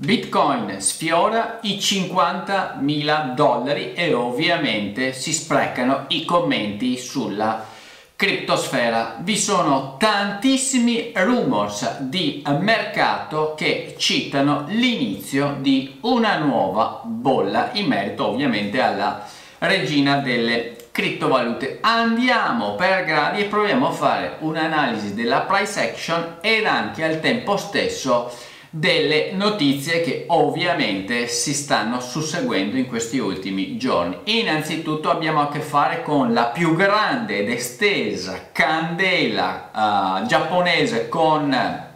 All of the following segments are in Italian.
Bitcoin sfiora i 50.000 dollari e ovviamente si sprecano i commenti sulla criptosfera. Vi sono tantissimi rumors di mercato che citano l'inizio di una nuova bolla in merito ovviamente alla regina delle criptovalute. Andiamo per gradi e proviamo a fare un'analisi della price action ed anche al tempo stesso delle notizie che ovviamente si stanno susseguendo in questi ultimi giorni. Innanzitutto abbiamo a che fare con la più grande ed estesa candela uh, giapponese con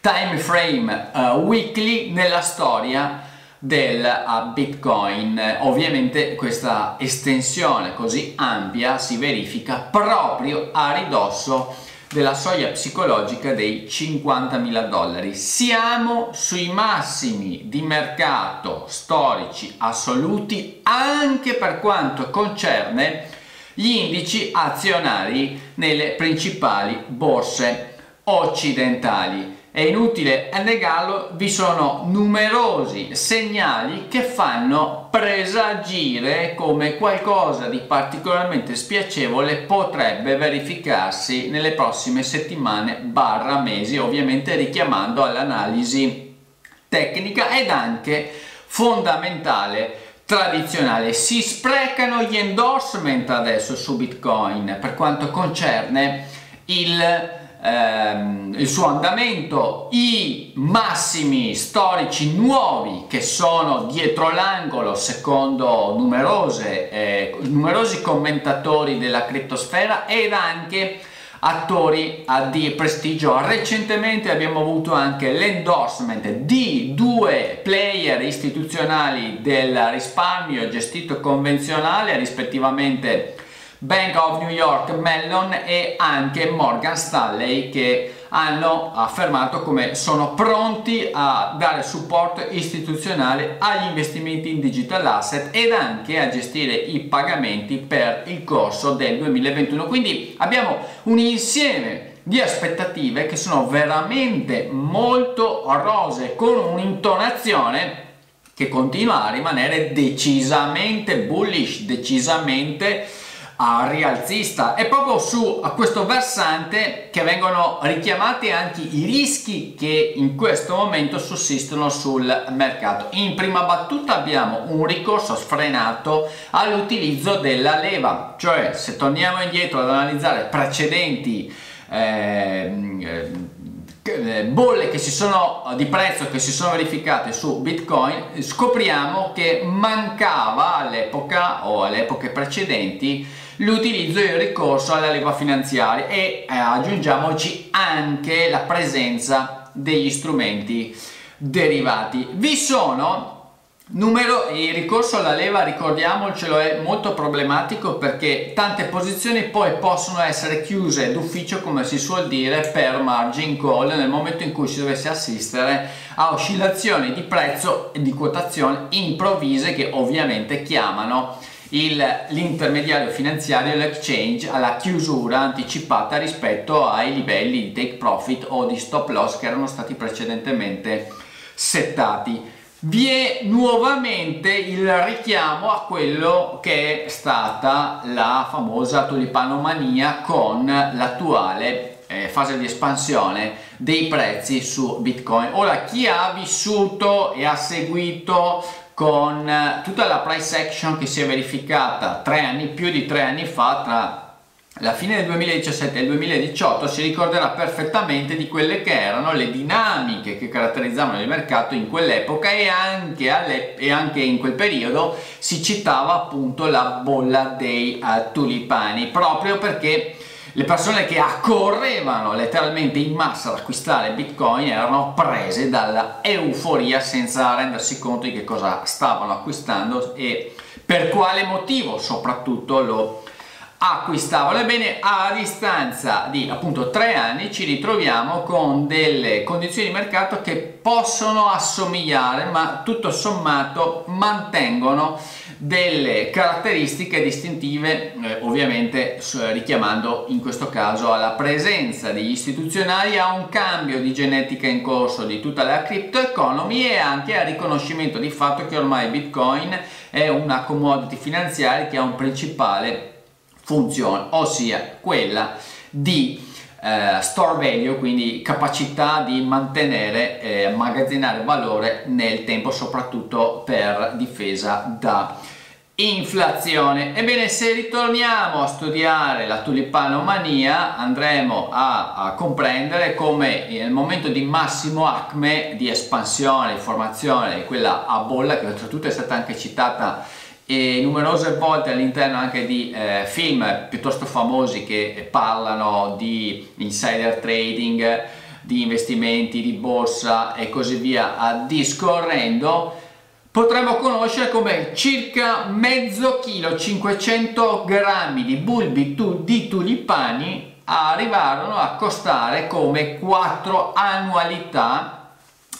time frame uh, weekly nella storia del uh, bitcoin ovviamente questa estensione così ampia si verifica proprio a ridosso della soglia psicologica dei 50.000 dollari. Siamo sui massimi di mercato storici assoluti anche per quanto concerne gli indici azionari nelle principali borse occidentali. È inutile negarlo, vi sono numerosi segnali che fanno presagire come qualcosa di particolarmente spiacevole potrebbe verificarsi nelle prossime settimane barra mesi, ovviamente richiamando all'analisi tecnica ed anche fondamentale tradizionale. Si sprecano gli endorsement adesso su Bitcoin per quanto concerne il ehm, il suo andamento, i massimi storici nuovi che sono dietro l'angolo secondo numerose, eh, numerosi commentatori della criptosfera ed anche attori di prestigio. Recentemente abbiamo avuto anche l'endorsement di due player istituzionali del risparmio gestito convenzionale, rispettivamente Bank of New York Mellon e anche Morgan Stanley che hanno affermato come sono pronti a dare supporto istituzionale agli investimenti in digital asset ed anche a gestire i pagamenti per il corso del 2021 quindi abbiamo un insieme di aspettative che sono veramente molto rose con un'intonazione che continua a rimanere decisamente bullish decisamente rialzista. È proprio su questo versante che vengono richiamati anche i rischi che in questo momento sussistono sul mercato. In prima battuta abbiamo un ricorso sfrenato all'utilizzo della leva, cioè se torniamo indietro ad analizzare precedenti ehm, eh, bolle che si sono di prezzo che si sono verificate su bitcoin scopriamo che mancava all'epoca o alle epoche precedenti l'utilizzo e il ricorso alla leva finanziaria e eh, aggiungiamoci anche la presenza degli strumenti derivati. Vi sono Numero, il ricorso alla leva, ricordiamocelo, è molto problematico perché tante posizioni poi possono essere chiuse d'ufficio, come si suol dire, per margin call nel momento in cui si dovesse assistere a oscillazioni di prezzo e di quotazione improvvise che ovviamente chiamano l'intermediario finanziario, l'exchange, alla chiusura anticipata rispetto ai livelli di take profit o di stop loss che erano stati precedentemente settati. Vi è nuovamente il richiamo a quello che è stata la famosa tulipanomania con l'attuale eh, fase di espansione dei prezzi su Bitcoin. Ora, chi ha vissuto e ha seguito con eh, tutta la price action che si è verificata tre anni, più di tre anni fa tra la fine del 2017 e il 2018 si ricorderà perfettamente di quelle che erano le dinamiche che caratterizzavano il mercato in quell'epoca e anche, e anche in quel periodo si citava appunto la bolla dei uh, tulipani proprio perché le persone che accorrevano letteralmente in massa ad acquistare bitcoin erano prese dalla euforia senza rendersi conto di che cosa stavano acquistando e per quale motivo soprattutto lo acquistavano. Ebbene, a distanza di appunto tre anni ci ritroviamo con delle condizioni di mercato che possono assomigliare, ma tutto sommato mantengono delle caratteristiche distintive, eh, ovviamente richiamando in questo caso alla presenza degli istituzionali, a un cambio di genetica in corso di tutta la crypto economy e anche al riconoscimento di fatto che ormai Bitcoin è una commodity finanziaria che ha un principale funzione, ossia quella di eh, store value, quindi capacità di mantenere e eh, immagazzinare valore nel tempo, soprattutto per difesa da inflazione. Ebbene, se ritorniamo a studiare la tulipanomania, andremo a, a comprendere come nel momento di massimo acme di espansione, formazione, quella a bolla, che oltretutto è stata anche citata e numerose volte all'interno anche di eh, film piuttosto famosi che parlano di insider trading, di investimenti, di borsa e così via discorrendo, potremmo conoscere come circa mezzo chilo, 500 grammi di bulbi di tulipani arrivarono a costare come 4 annualità,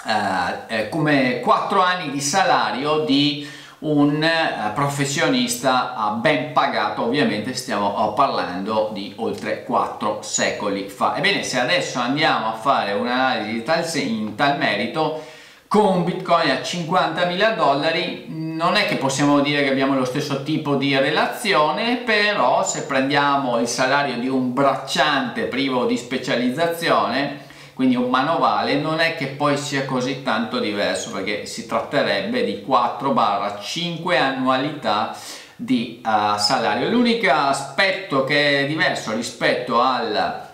eh, eh, come 4 anni di salario di un eh, professionista ben pagato, ovviamente stiamo parlando di oltre 4 secoli fa. Ebbene, se adesso andiamo a fare un'analisi in tal merito, con Bitcoin a 50.000 dollari non è che possiamo dire che abbiamo lo stesso tipo di relazione, però se prendiamo il salario di un bracciante privo di specializzazione, quindi un manovale non è che poi sia così tanto diverso perché si tratterebbe di 4-5 annualità di uh, salario. L'unico aspetto che è diverso rispetto al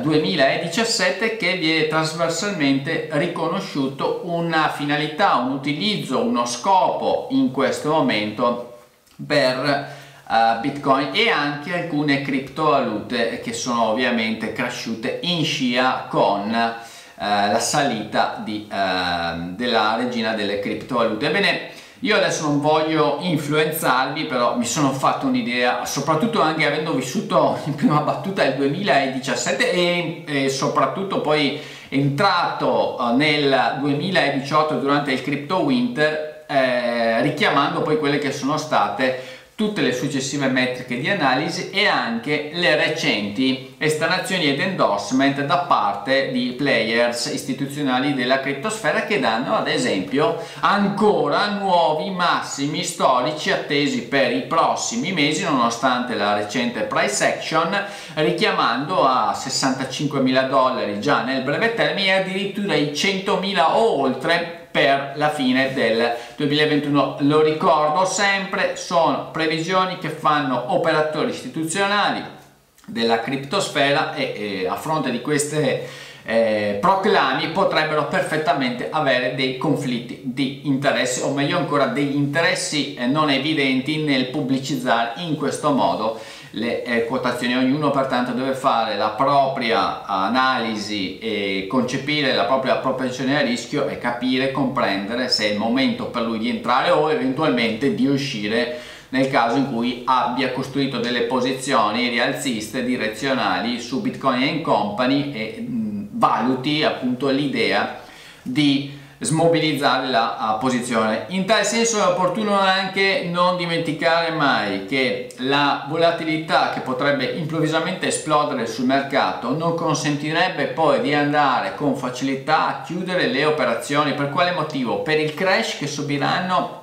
2017 è che viene trasversalmente riconosciuto una finalità, un utilizzo, uno scopo in questo momento per uh, Bitcoin e anche alcune criptovalute che sono ovviamente cresciute in scia con uh, la salita di, uh, della regina delle criptovalute. Ebbene, io adesso non voglio influenzarvi, però mi sono fatto un'idea, soprattutto anche avendo vissuto in prima battuta il 2017 e, e soprattutto poi entrato nel 2018 durante il Crypto Winter, eh, richiamando poi quelle che sono state tutte le successive metriche di analisi e anche le recenti esternazioni ed endorsement da parte di players istituzionali della criptosfera che danno ad esempio ancora nuovi massimi storici attesi per i prossimi mesi nonostante la recente price action richiamando a 65 mila dollari già nel breve termine e addirittura i 100 mila o oltre per la fine del 2021. Lo ricordo sempre, sono previsioni che fanno operatori istituzionali della criptosfera e, e a fronte di queste eh, proclami potrebbero perfettamente avere dei conflitti di interesse o meglio ancora degli interessi eh, non evidenti nel pubblicizzare in questo modo le eh, quotazioni. Ognuno pertanto deve fare la propria analisi e concepire la propria propensione a rischio e capire, comprendere se è il momento per lui di entrare o eventualmente di uscire nel caso in cui abbia costruito delle posizioni rialziste direzionali su Bitcoin Company e mh, valuti appunto l'idea di smobilizzare la posizione. In tal senso è opportuno anche non dimenticare mai che la volatilità che potrebbe improvvisamente esplodere sul mercato non consentirebbe poi di andare con facilità a chiudere le operazioni. Per quale motivo? Per il crash che subiranno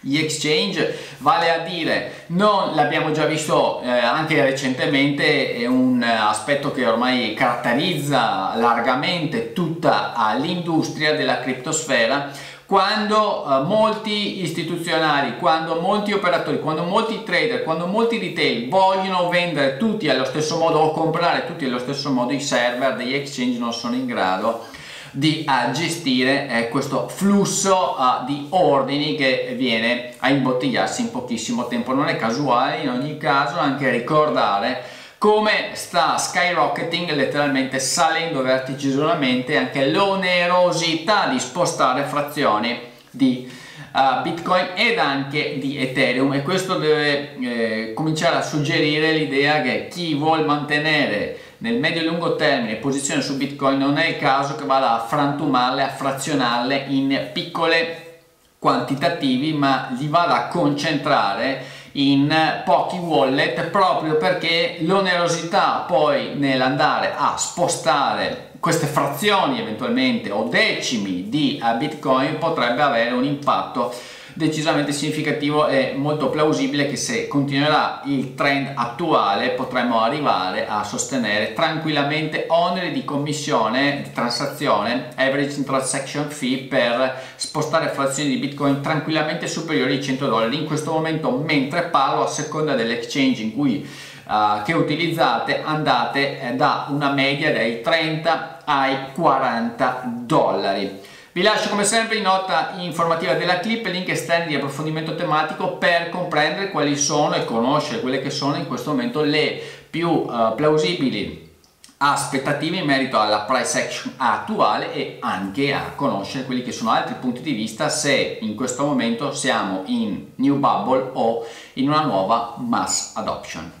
gli exchange vale a dire non l'abbiamo già visto eh, anche recentemente è un aspetto che ormai caratterizza largamente tutta l'industria della criptosfera quando eh, molti istituzionali, quando molti operatori, quando molti trader, quando molti retail vogliono vendere tutti allo stesso modo o comprare tutti allo stesso modo i server degli exchange non sono in grado di uh, gestire eh, questo flusso uh, di ordini che viene a imbottigliarsi in pochissimo tempo. Non è casuale in ogni caso anche ricordare come sta skyrocketing letteralmente salendo vertiginosamente anche l'onerosità di spostare frazioni di uh, Bitcoin ed anche di Ethereum e questo deve eh, cominciare a suggerire l'idea che chi vuole mantenere nel medio e lungo termine posizione su Bitcoin non è il caso che vada a frantumarle, a frazionarle in piccole quantitativi ma li vada a concentrare in pochi wallet proprio perché l'onerosità poi nell'andare a spostare queste frazioni eventualmente o decimi di bitcoin potrebbe avere un impatto decisamente significativo e molto plausibile che se continuerà il trend attuale potremmo arrivare a sostenere tranquillamente oneri di commissione di transazione average transaction fee per spostare frazioni di bitcoin tranquillamente superiori ai 100 dollari in questo momento mentre parlo a seconda dell'exchange in cui Uh, che utilizzate andate eh, da una media dai 30 ai 40 dollari vi lascio come sempre in nota informativa della clip link esterni di approfondimento tematico per comprendere quali sono e conoscere quelle che sono in questo momento le più uh, plausibili aspettative in merito alla price action attuale e anche a conoscere quelli che sono altri punti di vista se in questo momento siamo in new bubble o in una nuova mass adoption.